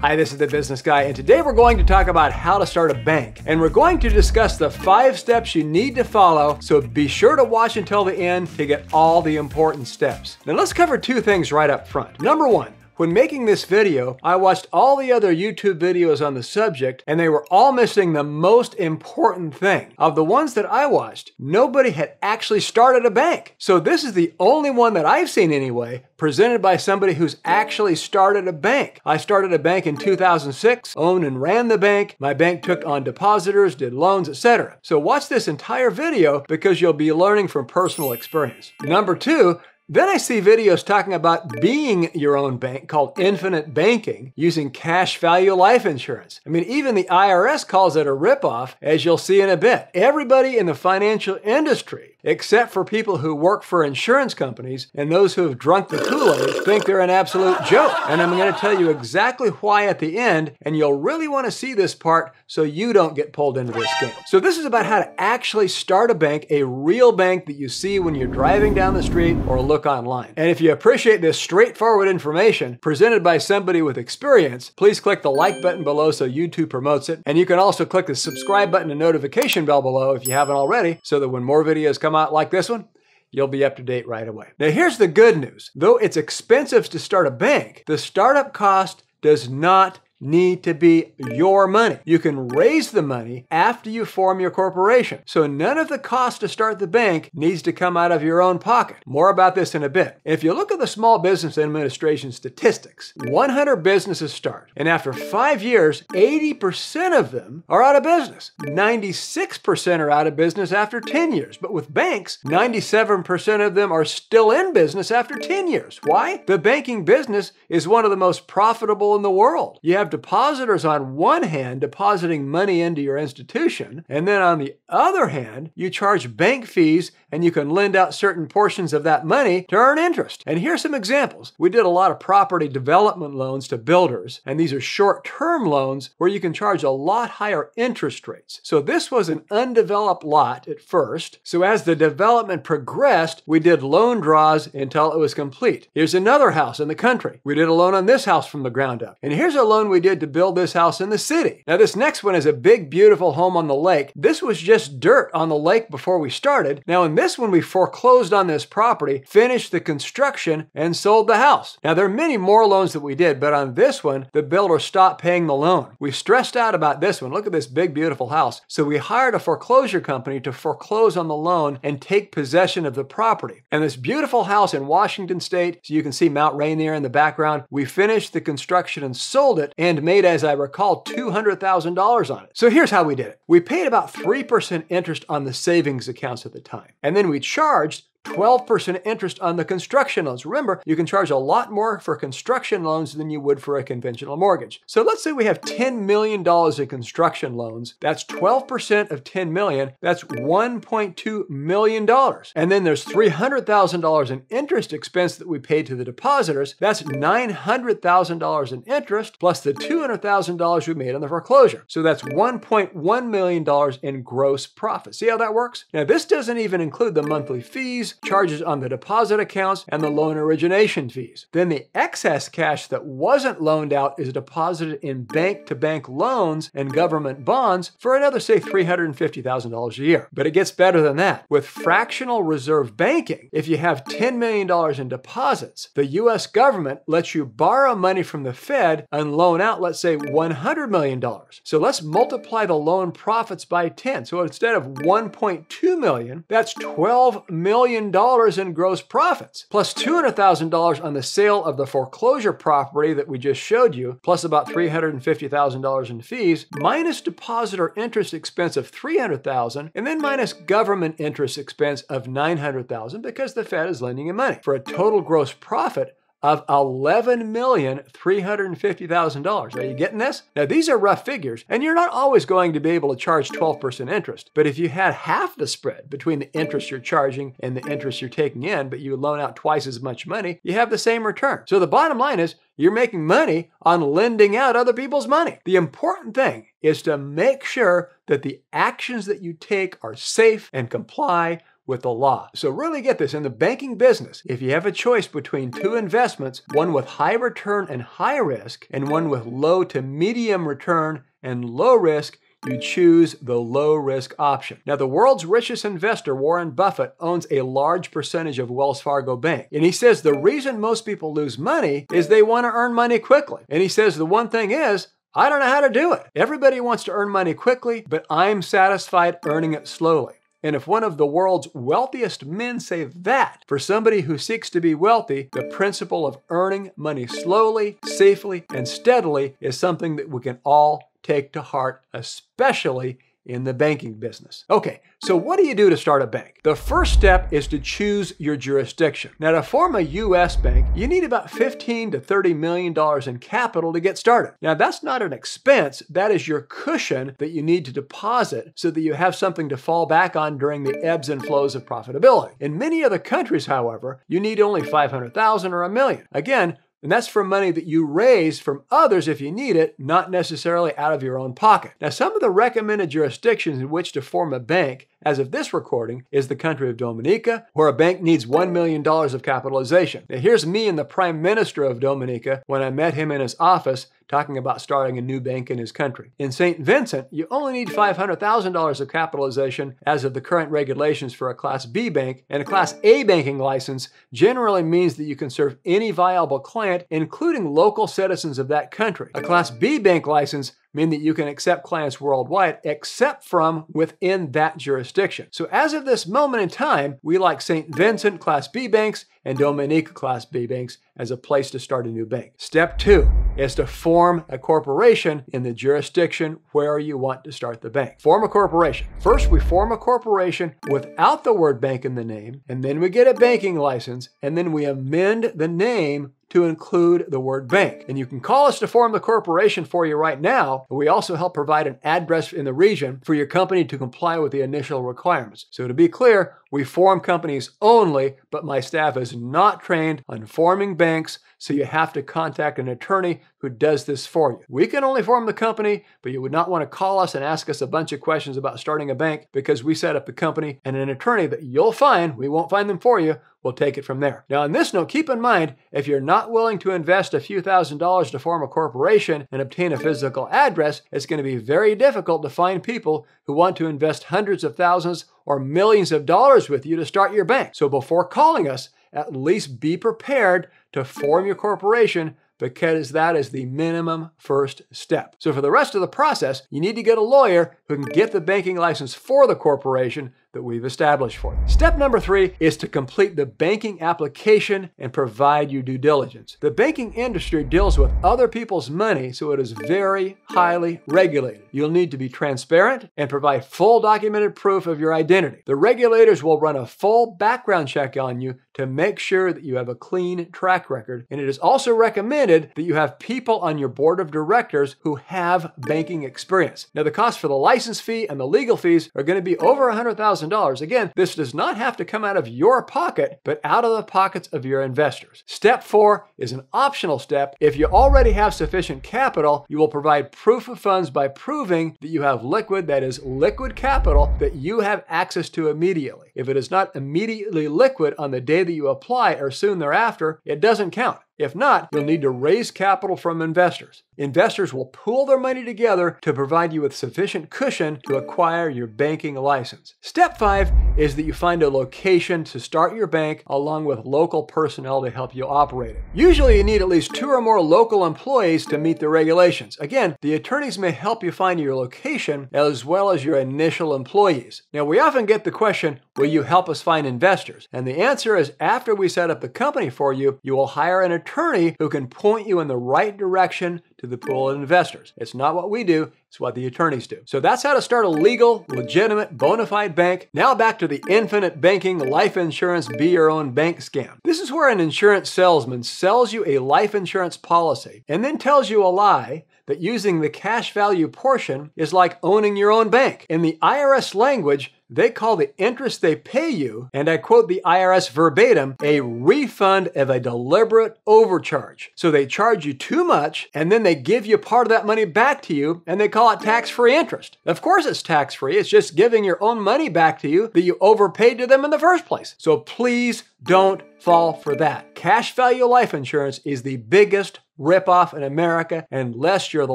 Hi, this is the Business Guy, and today we're going to talk about how to start a bank. And we're going to discuss the five steps you need to follow, so be sure to watch until the end to get all the important steps. Now, let's cover two things right up front. Number one, when making this video, I watched all the other YouTube videos on the subject and they were all missing the most important thing. Of the ones that I watched, nobody had actually started a bank. So this is the only one that I've seen anyway, presented by somebody who's actually started a bank. I started a bank in 2006, owned and ran the bank. My bank took on depositors, did loans, etc. So watch this entire video because you'll be learning from personal experience. Number two, then I see videos talking about being your own bank called infinite banking using cash value life insurance. I mean, even the IRS calls it a ripoff, as you'll see in a bit. Everybody in the financial industry except for people who work for insurance companies and those who have drunk the Kool-Aid think they're an absolute joke. And I'm going to tell you exactly why at the end, and you'll really want to see this part so you don't get pulled into this scam. So this is about how to actually start a bank, a real bank that you see when you're driving down the street or online. And if you appreciate this straightforward information presented by somebody with experience, please click the like button below so YouTube promotes it. And you can also click the subscribe button and notification bell below if you haven't already so that when more videos come out like this one, you'll be up to date right away. Now, here's the good news. Though it's expensive to start a bank, the startup cost does not need to be your money. You can raise the money after you form your corporation. So none of the cost to start the bank needs to come out of your own pocket. More about this in a bit. If you look at the Small Business Administration statistics, 100 businesses start, and after five years, 80% of them are out of business. 96% are out of business after 10 years. But with banks, 97% of them are still in business after 10 years. Why? The banking business is one of the most profitable in the world. You have have depositors on one hand depositing money into your institution, and then on the other hand, you charge bank fees and you can lend out certain portions of that money to earn interest. And here's some examples. We did a lot of property development loans to builders, and these are short term loans where you can charge a lot higher interest rates. So this was an undeveloped lot at first. So as the development progressed, we did loan draws until it was complete. Here's another house in the country. We did a loan on this house from the ground up. And here's a loan we we did to build this house in the city. Now, this next one is a big, beautiful home on the lake. This was just dirt on the lake before we started. Now, in this one, we foreclosed on this property, finished the construction, and sold the house. Now, there are many more loans that we did, but on this one, the builder stopped paying the loan. We stressed out about this one. Look at this big, beautiful house. So we hired a foreclosure company to foreclose on the loan and take possession of the property. And this beautiful house in Washington State, so you can see Mount Rainier in the background, we finished the construction and sold it. And and made, as I recall, $200,000 on it. So here's how we did it. We paid about 3% interest on the savings accounts at the time. And then we charged 12% interest on the construction loans. Remember, you can charge a lot more for construction loans than you would for a conventional mortgage. So let's say we have $10 million in construction loans. That's 12% of 10 million. That's $1.2 million. And then there's $300,000 in interest expense that we paid to the depositors. That's $900,000 in interest plus the $200,000 we made on the foreclosure. So that's $1.1 million in gross profit. See how that works? Now, this doesn't even include the monthly fees, charges on the deposit accounts, and the loan origination fees. Then the excess cash that wasn't loaned out is deposited in bank to bank loans and government bonds for another, say, $350,000 a year. But it gets better than that. With fractional reserve banking, if you have $10 million in deposits, the US government lets you borrow money from the Fed and loan out, let's say, $100 million. So let's multiply the loan profits by 10. So instead of 1.2 million, that's 12 million million in gross profits, plus $200,000 on the sale of the foreclosure property that we just showed you, plus about $350,000 in fees, minus depositor interest expense of $300,000, and then minus government interest expense of $900,000 because the Fed is lending you money for a total gross profit of $11,350,000. Are you getting this? Now, these are rough figures, and you're not always going to be able to charge 12% interest. But if you had half the spread between the interest you're charging and the interest you're taking in, but you loan out twice as much money, you have the same return. So the bottom line is you're making money on lending out other people's money. The important thing is to make sure that the actions that you take are safe and comply with the law. So really get this, in the banking business, if you have a choice between two investments, one with high return and high risk, and one with low to medium return and low risk, you choose the low risk option. Now, the world's richest investor, Warren Buffett, owns a large percentage of Wells Fargo Bank. And he says the reason most people lose money is they want to earn money quickly. And he says the one thing is, I don't know how to do it. Everybody wants to earn money quickly, but I'm satisfied earning it slowly. And if one of the world's wealthiest men say that, for somebody who seeks to be wealthy, the principle of earning money slowly, safely, and steadily is something that we can all take to heart, especially in the banking business. Okay, so what do you do to start a bank? The first step is to choose your jurisdiction. Now, to form a U.S. bank, you need about 15 to 30 million dollars in capital to get started. Now, that's not an expense, that is your cushion that you need to deposit so that you have something to fall back on during the ebbs and flows of profitability. In many other countries, however, you need only 500,000 or a million. Again, and that's for money that you raise from others if you need it, not necessarily out of your own pocket. Now, some of the recommended jurisdictions in which to form a bank, as of this recording, is the country of Dominica, where a bank needs $1 million of capitalization. Now, here's me and the Prime Minister of Dominica when I met him in his office talking about starting a new bank in his country. In St. Vincent, you only need $500,000 of capitalization as of the current regulations for a Class B bank, and a Class A banking license generally means that you can serve any viable client, including local citizens of that country. A Class B bank license mean that you can accept clients worldwide except from within that jurisdiction. So as of this moment in time, we like St. Vincent Class B banks and Dominica Class B banks as a place to start a new bank. Step two is to form a corporation in the jurisdiction where you want to start the bank. Form a corporation. First, we form a corporation without the word bank in the name, and then we get a banking license, and then we amend the name to include the word bank. And you can call us to form the corporation for you right now. We also help provide an address in the region for your company to comply with the initial requirements. So to be clear, we form companies only, but my staff is not trained on forming banks, so you have to contact an attorney who does this for you. We can only form the company, but you would not want to call us and ask us a bunch of questions about starting a bank because we set up the company and an attorney that you'll find, we won't find them for you, will take it from there. Now, on this note, keep in mind if you're not willing to invest a few thousand dollars to form a corporation and obtain a physical address, it's going to be very difficult to find people who want to invest hundreds of thousands or millions of dollars with you to start your bank. So before calling us, at least be prepared to form your corporation because that is the minimum first step. So for the rest of the process, you need to get a lawyer who can get the banking license for the corporation that we've established for you. Step number three is to complete the banking application and provide your due diligence. The banking industry deals with other people's money, so it is very highly regulated. You'll need to be transparent and provide full documented proof of your identity. The regulators will run a full background check on you to make sure that you have a clean track record. And it is also recommended that you have people on your board of directors who have banking experience. Now, the cost for the license fee and the legal fees are going to be over $100,000. Again, this does not have to come out of your pocket, but out of the pockets of your investors. Step four is an optional step. If you already have sufficient capital, you will provide proof of funds by proving that you have liquid, that is liquid capital, that you have access to immediately. If it is not immediately liquid on the day that you apply or soon thereafter, it doesn't count. If not, you'll need to raise capital from investors. Investors will pool their money together to provide you with sufficient cushion to acquire your banking license. Step five is that you find a location to start your bank along with local personnel to help you operate it. Usually you need at least two or more local employees to meet the regulations. Again, the attorneys may help you find your location as well as your initial employees. Now we often get the question, will you help us find investors? And the answer is after we set up the company for you, you will hire an attorney who can point you in the right direction to the pool of investors. It's not what we do, it's what the attorneys do. So that's how to start a legal, legitimate, bona fide bank. Now back to the infinite banking life insurance be your own bank scam. This is where an insurance salesman sells you a life insurance policy and then tells you a lie that using the cash value portion is like owning your own bank. In the IRS language, they call the interest they pay you, and I quote the IRS verbatim, a refund of a deliberate overcharge. So they charge you too much, and then they give you part of that money back to you, and they call it tax free interest. Of course, it's tax free, it's just giving your own money back to you that you overpaid to them in the first place. So please don't fall for that. Cash value life insurance is the biggest ripoff in America unless you're the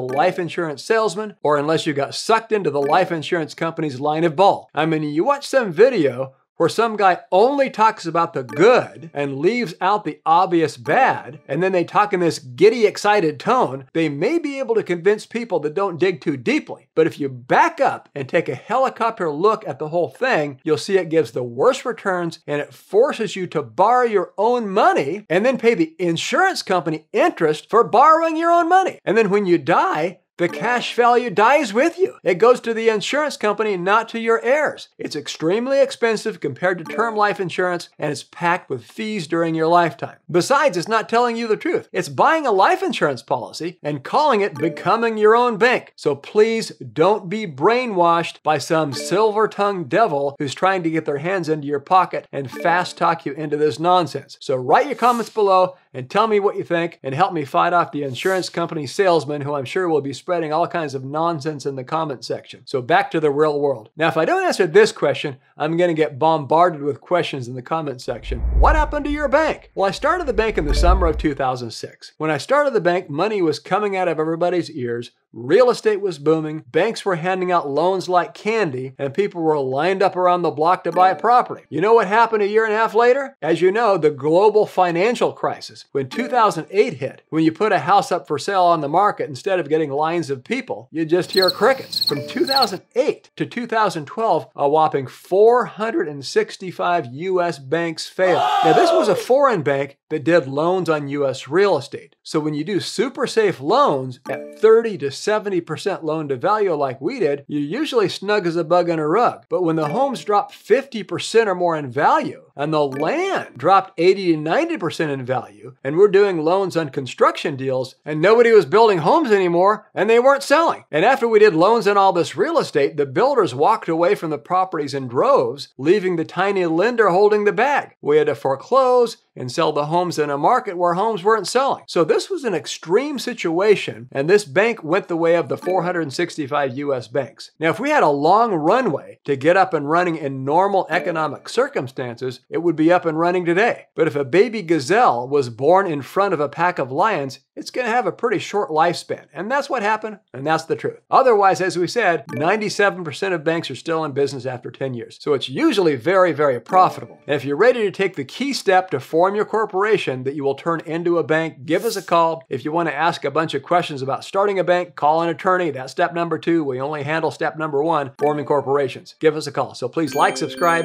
life insurance salesman or unless you got sucked into the life insurance company's line of bull. I mean, you watch some video where some guy only talks about the good and leaves out the obvious bad, and then they talk in this giddy, excited tone, they may be able to convince people that don't dig too deeply. But if you back up and take a helicopter look at the whole thing, you'll see it gives the worst returns and it forces you to borrow your own money and then pay the insurance company interest for borrowing your own money. And then when you die, the cash value dies with you. It goes to the insurance company, not to your heirs. It's extremely expensive compared to term life insurance and it's packed with fees during your lifetime. Besides, it's not telling you the truth. It's buying a life insurance policy and calling it becoming your own bank. So please don't be brainwashed by some silver tongued devil who's trying to get their hands into your pocket and fast talk you into this nonsense. So write your comments below and tell me what you think and help me fight off the insurance company salesman who I'm sure will be spreading all kinds of nonsense in the comment section. So back to the real world. Now, if I don't answer this question, I'm going to get bombarded with questions in the comment section. What happened to your bank? Well, I started the bank in the summer of 2006. When I started the bank, money was coming out of everybody's ears. Real estate was booming, banks were handing out loans like candy, and people were lined up around the block to buy property. You know what happened a year and a half later? As you know, the global financial crisis. When 2008 hit, when you put a house up for sale on the market, instead of getting lines of people, you just hear crickets. From 2008 to 2012, a whopping 465 U.S. banks failed. Now, this was a foreign bank that did loans on U.S. real estate. So when you do super safe loans at 30 to 70% loan to value like we did, you're usually snug as a bug in a rug. But when the homes drop 50% or more in value, and the land dropped 80 to 90% in value, and we're doing loans on construction deals, and nobody was building homes anymore, and they weren't selling. And after we did loans on all this real estate, the builders walked away from the properties in droves, leaving the tiny lender holding the bag. We had to foreclose and sell the homes in a market where homes weren't selling. So this was an extreme situation, and this bank went the way of the 465 US banks. Now, if we had a long runway to get up and running in normal economic circumstances, it would be up and running today. But if a baby gazelle was born in front of a pack of lions, it's going to have a pretty short lifespan. And that's what happened, and that's the truth. Otherwise, as we said, 97% of banks are still in business after 10 years. So it's usually very, very profitable. And if you're ready to take the key step to form your corporation that you will turn into a bank, give us a call. If you want to ask a bunch of questions about starting a bank, call an attorney. That's step number two. We only handle step number one, forming corporations. Give us a call. So please like, subscribe,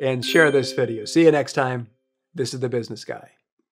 and share this video. See you next time. This is The Business Guy.